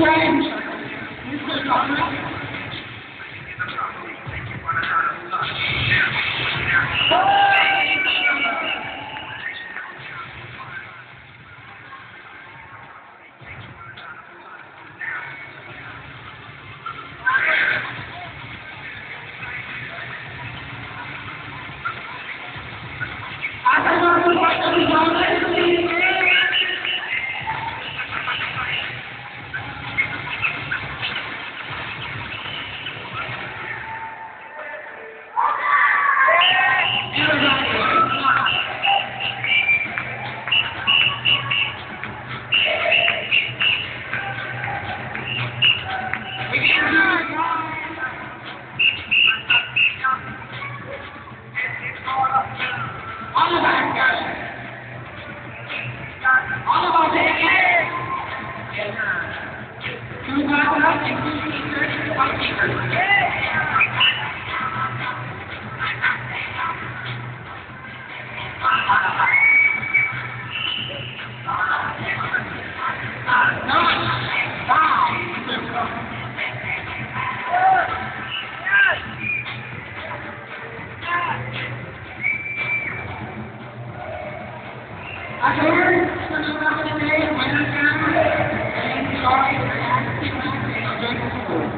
friend. You could have Thank you.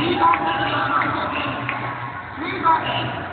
Thank you.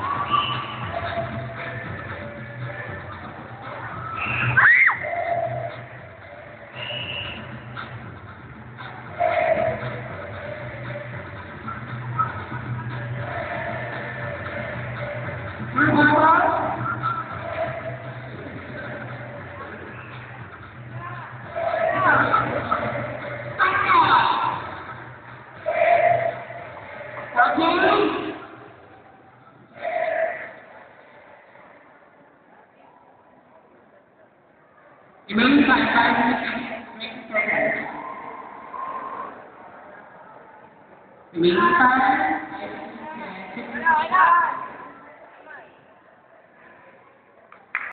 Three, five, six, seven,